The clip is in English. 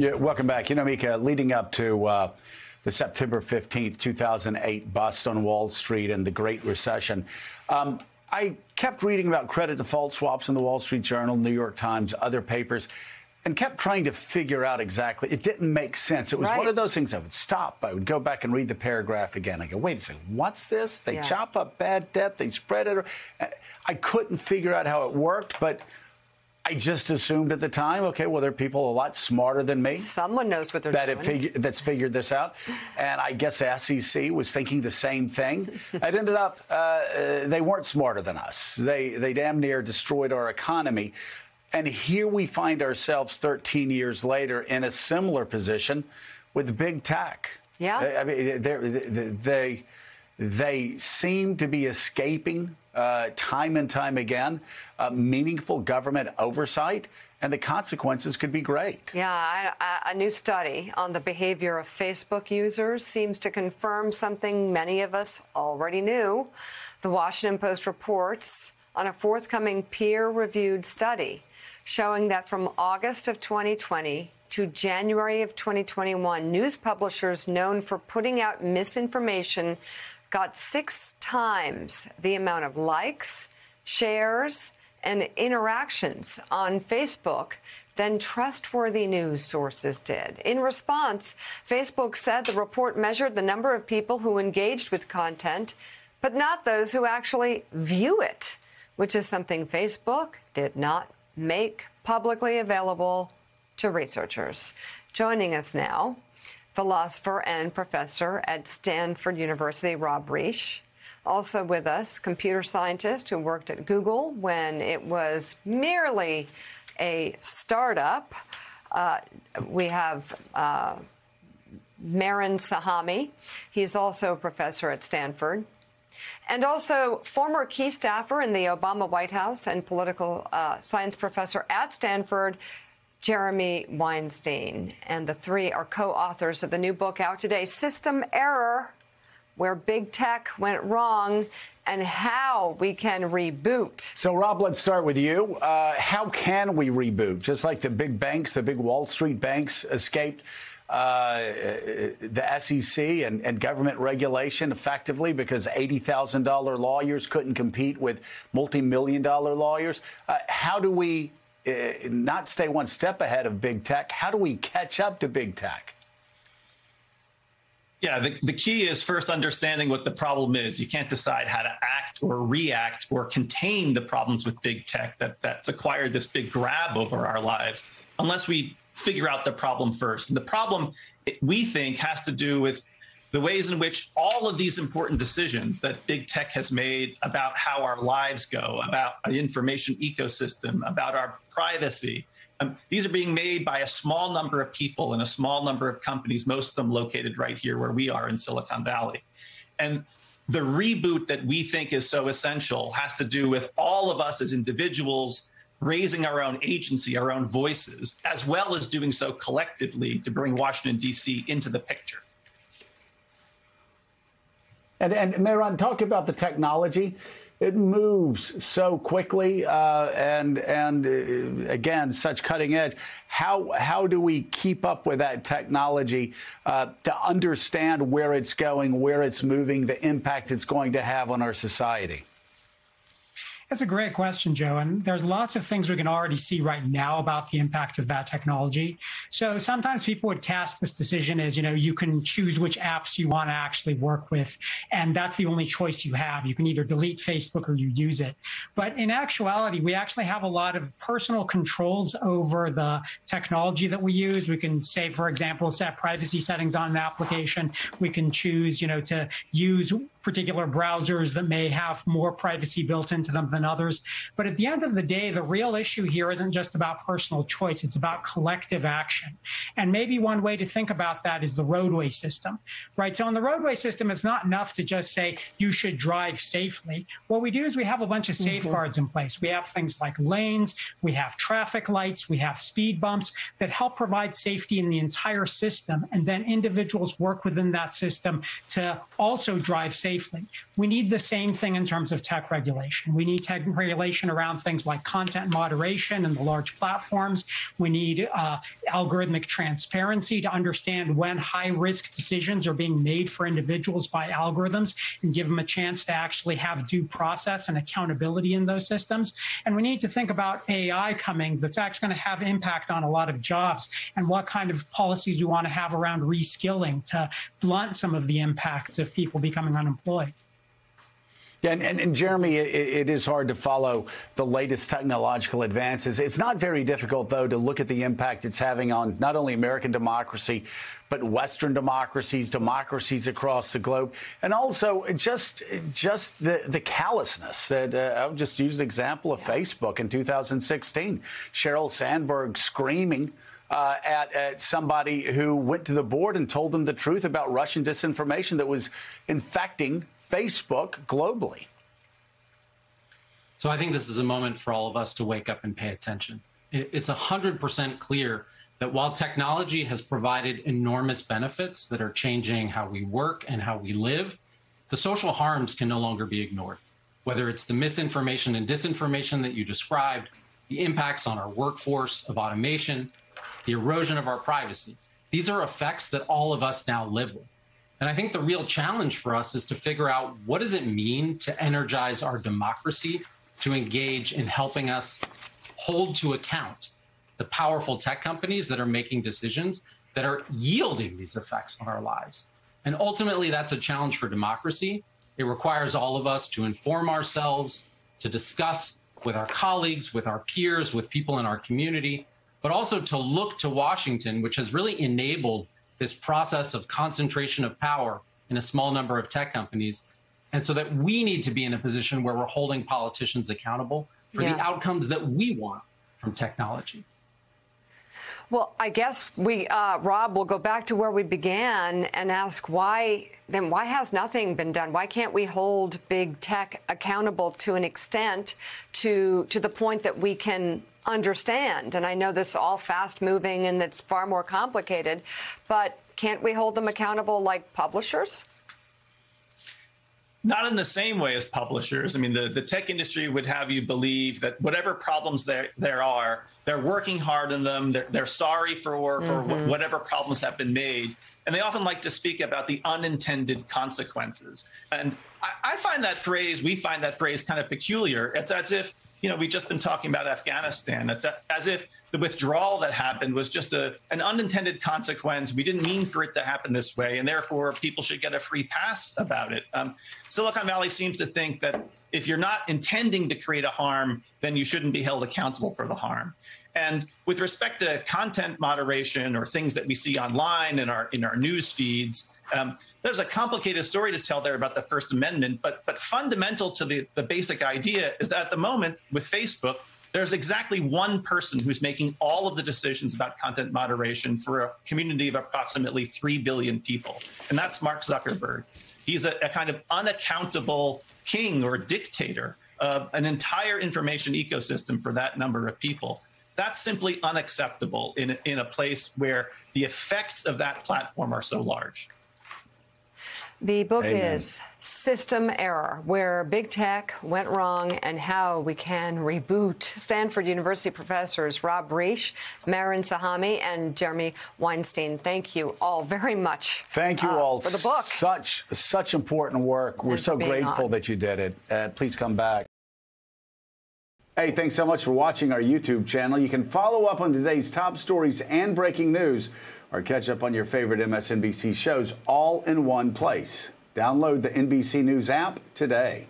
Yeah, welcome back. You know, Mika, leading up to uh, the September 15th, 2008 bust on Wall Street and the Great Recession, um, I kept reading about credit default swaps in the Wall Street Journal, New York Times, other papers, and kept trying to figure out exactly. It didn't make sense. It was right. one of those things I would stop. I would go back and read the paragraph again. I go, wait a second, what's this? They yeah. chop up bad debt, they spread it. I couldn't figure out how it worked, but I just assumed at the time, okay, well, there are people a lot smarter than me. Someone knows what they're that doing. It that's figured this out. And I guess the SEC was thinking the same thing. it ended up, uh, uh, they weren't smarter than us. They, they damn near destroyed our economy. And here we find ourselves 13 years later in a similar position with big tech. Yeah. I mean, they, they seem to be escaping uh, time and time again, uh, meaningful government oversight, and the consequences could be great. Yeah, I, a new study on the behavior of Facebook users seems to confirm something many of us already knew. The Washington Post reports on a forthcoming peer reviewed study showing that from August of 2020 to January of 2021, news publishers known for putting out misinformation got six times the amount of likes, shares, and interactions on Facebook than trustworthy news sources did. In response, Facebook said the report measured the number of people who engaged with content, but not those who actually view it, which is something Facebook did not make publicly available to researchers. Joining us now philosopher and professor at Stanford University, Rob Reich. Also with us, computer scientist who worked at Google when it was merely a startup. Uh, we have uh, Mehran Sahami. He's also a professor at Stanford. And also former key staffer in the Obama White House and political uh, science professor at Stanford, Jeremy Weinstein. And the three are co authors of the new book out today System Error Where Big Tech Went Wrong and How We Can Reboot. So, Rob, let's start with you. Uh, how can we reboot? Just like the big banks, the big Wall Street banks escaped. Uh, the SEC and, and, government regulation effectively because $80,000 lawyers couldn't compete with multi million dollar lawyers. Uh, how do we Eh, not stay one step ahead of big tech? How do we catch up to big tech? Yeah, the, the key is first understanding what the problem is. You can't decide how to act or react or contain the problems with big tech that, that's acquired this big grab over our lives unless we figure out the problem first. And the problem, we think, has to do with the ways in which all of these important decisions that big tech has made about how our lives go, about the information ecosystem, about our privacy, um, these are being made by a small number of people and a small number of companies, most of them located right here where we are in Silicon Valley. And the reboot that we think is so essential has to do with all of us as individuals raising our own agency, our own voices, as well as doing so collectively to bring Washington, D.C. into the picture. And, and Mehran, talk about the technology. It moves so quickly, uh, and and uh, again, such cutting edge. How how do we keep up with that technology uh, to understand where it's going, where it's moving, the impact it's going to have on our society? That's a great question, Joe. And there's lots of things we can already see right now about the impact of that technology. So sometimes people would cast this decision as, you know, you can choose which apps you want to actually work with. And that's the only choice you have. You can either delete Facebook or you use it. But in actuality, we actually have a lot of personal controls over the technology that we use. We can say, for example, set privacy settings on an application. We can choose, you know, to use particular browsers that may have more privacy built into them than others. But at the end of the day, the real issue here isn't just about personal choice, it's about collective action. And maybe one way to think about that is the roadway system, right? So, in the roadway system, it's not enough to just say you should drive safely. What we do is we have a bunch of mm-hmm. safeguards mm-hmm. in place. We have things like lanes, we have traffic lights, we have speed bumps that help provide safety in the entire system. And then individuals work within that system to also drive safely safely. We need the same thing in terms of tech regulation. We need regulation around things like content moderation and the large platforms. We need uh, algorithmic transparency to understand when high risk decisions are being made for individuals by algorithms and give them a chance to actually have due process and accountability in those systems. And we need to think about AI coming that's actually going to have impact on a lot of jobs and what kind of policies we want to have around reskilling to blunt some of the impacts of people becoming unemployed. Yeah, and, and, and Jeremy, it, it is hard to follow the latest technological advances. It's not very difficult, though, to look at the impact it's having on not only American democracy, but Western democracies, democracies across the globe, and also just just the, the callousness. That uh, I'll just use an example of Facebook in 2016. Sheryl Sandberg screaming. Uh, at, at, somebody who went to the board and told them the truth about Russian disinformation that was infecting Facebook globally. So I think this is a moment for all of us to wake up and pay attention. It's 100% clear that while technology has provided enormous benefits that are changing how we work and how we live, the social harms can no longer be ignored. Whether it's the misinformation and disinformation that you described, the impacts on our workforce of automation, the erosion of our privacy, these are effects that all of us now live with. And I think the real challenge for us is to figure out what does it mean to energize our democracy to engage in helping us hold to account the powerful tech companies that are making decisions that are yielding these effects on our lives. And ultimately, that's a challenge for democracy. It requires all of us to inform ourselves, to discuss with our colleagues, with our peers, with people in our community, but also to look to Washington, which has really enabled this process of concentration of power in a small number of tech companies. And so that we need to be in a position where we're holding politicians accountable for yeah. the outcomes that we want from technology. Well, I guess we, uh, Rob, will go back to where we began and ask why. Then why has nothing been done? Why can't we hold big tech accountable to an extent to to the point that we can understand. And I know this is all fast moving and it's far more complicated, but can't we hold them accountable like publishers? Not in the same way as publishers. I mean, the, the tech industry would have you believe that whatever problems there there are, they're working hard on them. They're, they're sorry for for mm-hmm. whatever problems have been made, and they often like to speak about the unintended consequences. And I, I find that phrase, we find that phrase kind of peculiar. It's as if you know, we've just been talking about Afghanistan. It's as if the withdrawal that happened was just a, an unintended consequence. We didn't mean for it to happen this way, and therefore people should get a free pass about it. Um, Silicon Valley seems to think that if you're not intending to create a harm, then you shouldn't be held accountable for the harm. And with respect to content moderation or things that we see online in our in our news feeds, um, there's a complicated story to tell there about the First Amendment. But but fundamental to the, the basic idea is that at the moment with Facebook, there's exactly one person who's making all of the decisions about content moderation for a community of approximately three billion people, and that's Mark Zuckerberg. He's a, a kind of unaccountable king or dictator of an entire information ecosystem for that number of people. That's simply unacceptable in, in a place where the effects of that platform are so large. The book Amen. is System Error Where Big Tech Went Wrong and How We Can Reboot. Stanford University professors Rob Reich, Mehran Sahami, and Jeremy Weinstein. Thank you all very much. Thank you uh, all for the book. Such, such important work. We're so grateful on. that you did it. Uh, please come back. Hey, thanks so much for watching our YouTube channel. You can follow up on today's top stories and breaking news or catch up on your favorite MSNBC shows all in one place. Download the NBC News app today.